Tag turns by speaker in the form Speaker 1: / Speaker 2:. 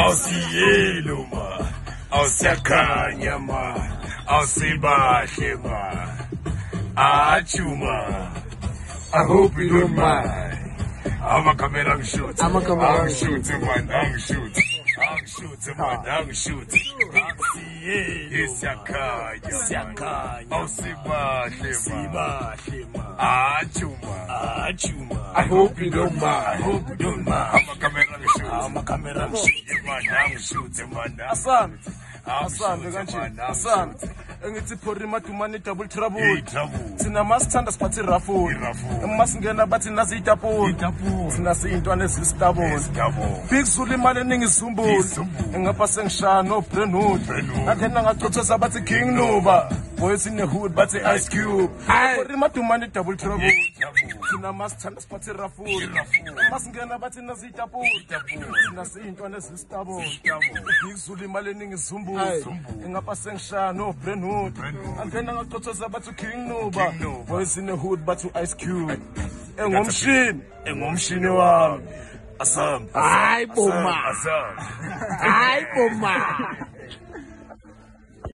Speaker 1: awusiyelo ma awusiyakhanya ma awusibahle ma A ma i am hope you don't mind amakamela angishuthe angishuthe man angishuthe angishuthe man angishuthe akusiyelo siyakhanya siyakhanya awusibahle ma sibahle ma Ah, oh. ah,
Speaker 2: ngithi phori madumane double trouble sina masithanda siphathe irafoni uma singena bathi naziyitapoli sina siyintwane ezisitaboni bikzula imali eningi izumbuli engapha sengishaya nobrenhood akhe nangacothoza bathi king nuba boys in the hood bathi ice cube ori madumane double trouble sina masithanda siphathe rafuni masingena bathi nazitapula nasiyintwana ezisitabona ngizula imali eningi zumbuzo ingapha sengishaya no-brand hood andthen angaxothoza bathi king nuba boys in the hood bathi ice cube engomshini engomshini wami asambe hayi boma
Speaker 1: hayi boma